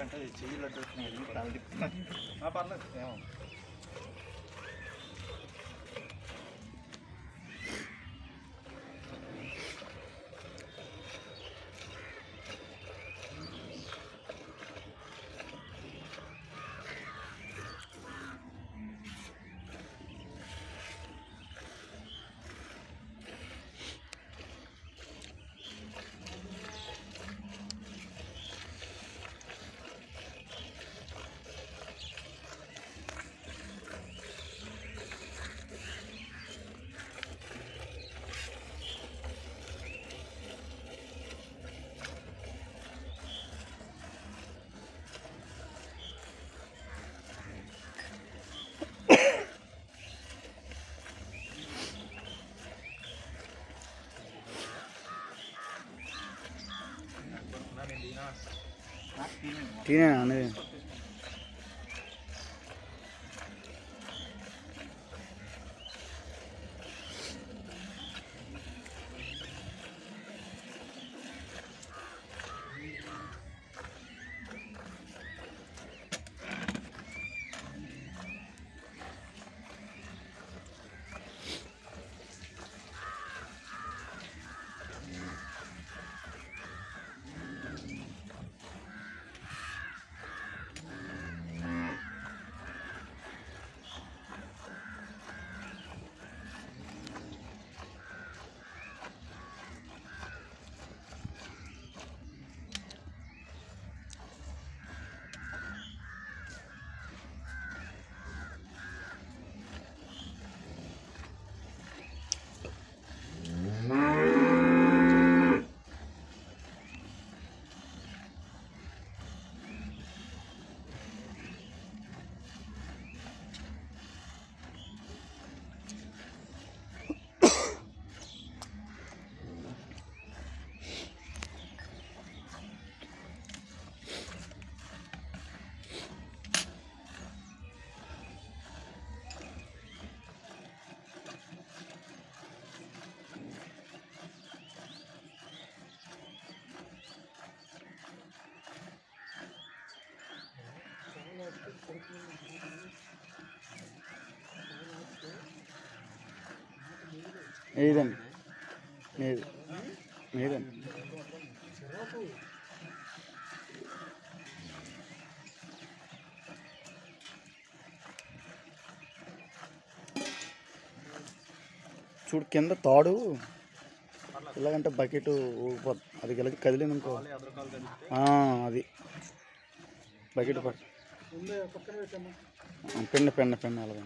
అంటే చెయ్యిలో పర్లేదు ఏమో. తిప్పుతున్నాను పర్లేదు ఏమో తినే చూడు కింద తాడు. ఎలాగంటే బకెట్ ఊగిపోతుంది అది కదిలింది ఆ, అది. బకెట్ పట్టు పిండి పెన్న పెన్న అలాగే.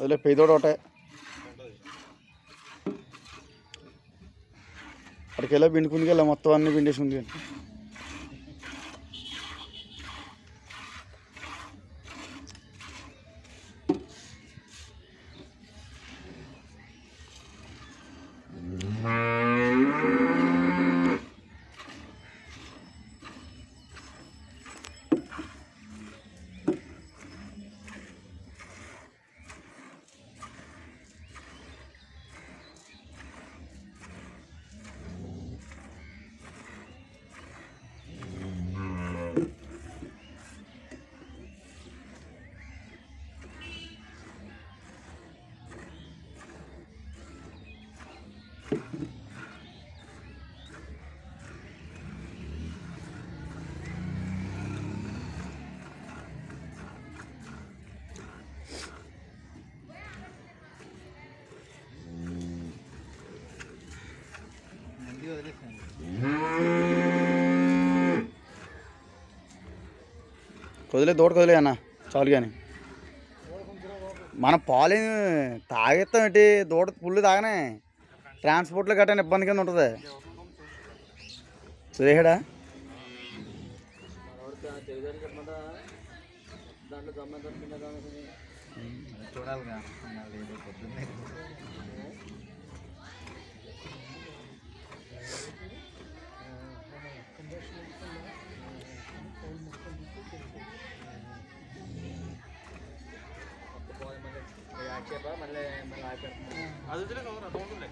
അതിലെ പെയ്തോടോട്ടെ. ఒకటే అక్కడికి వెళ్ళా పిండుకుందికి మొత్తం అన్ని పిండేసి ఉంది వదిలే దోడు వదిలే అన్న. చాలు కానీ మనం పాలి తాగేస్తాం ఏంటి? దూడ పుల్లు తాగనే. ట్రాన్స్పోర్ట్లో కట్టాను ఇబ్బంది కింద ఉంటుంది. సురేహడా చూడాలి അതിൽ കവർ അക്കൗണ്ടല്ലേ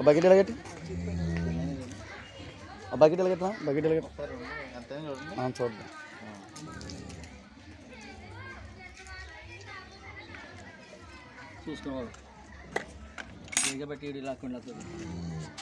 ബക്കറ്റ് ഇളകട്ട് ബക്കറ്റ് ഇളകട്ടാ ബക്കറ്റ് ഇളകട്ടാ ആ ചോദിക്കാം అంతే చూడండి ఆ, చూద్దాం చూసుకోవాలి బట్టి లాక్కుండా